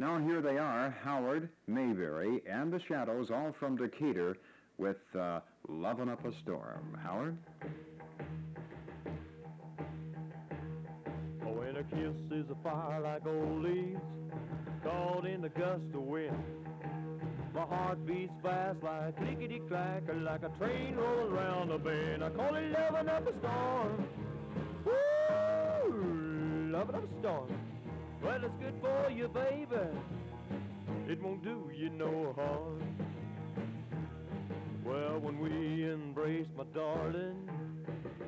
Now here they are, Howard, Mayberry, and the Shadows, all from Decatur, with uh, Lovin' Up a Storm. Howard? When a kiss is a fire like old leaves, caught in the gust of wind. My heart beats fast like clickety clack, like a train rolling round a bend. I call it loving up a storm. Woo! Loving up a storm. Well, it's good for you, baby. It won't do you no harm. Well, when we embrace, my darling,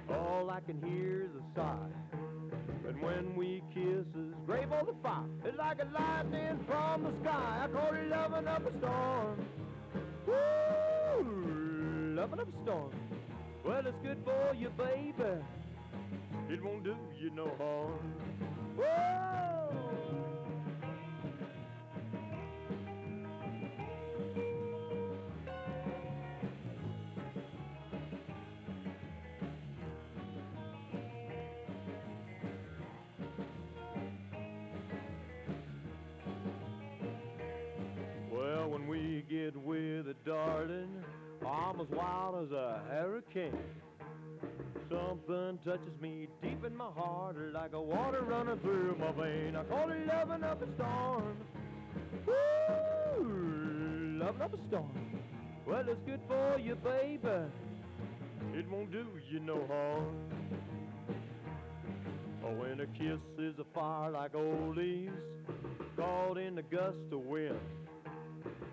all I can hear is a sigh. And when we kiss is grave on the fire. It's like a lightning from the sky. I call it loving up a storm. Woo! Loving up a storm. Well, it's good for you, baby. It won't do you no harm. Whoa! As wild as a hurricane. Something touches me deep in my heart like a water running through my vein. I call it loving up a storm. Woo! Loving up a storm. Well, it's good for you, baby. It won't do you no harm. Oh, when a kiss is a fire like old leaves, caught in the gust of wind.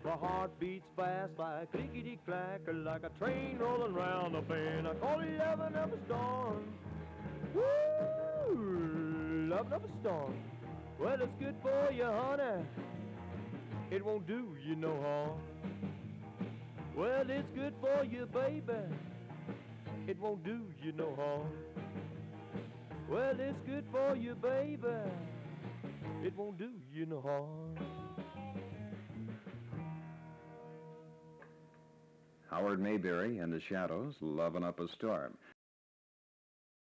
My heart beats fast like clickety clack, like a train rolling round a bend. I call it loving up a storm. Woo! Loving up a storm. Well, it's good for you, honey. It won't do you no harm. Well, it's good for you, baby. It won't do you no harm. Well, it's good for you, baby. It won't do you no harm. Howard Mayberry and the Shadows, Lovin' Up a Storm.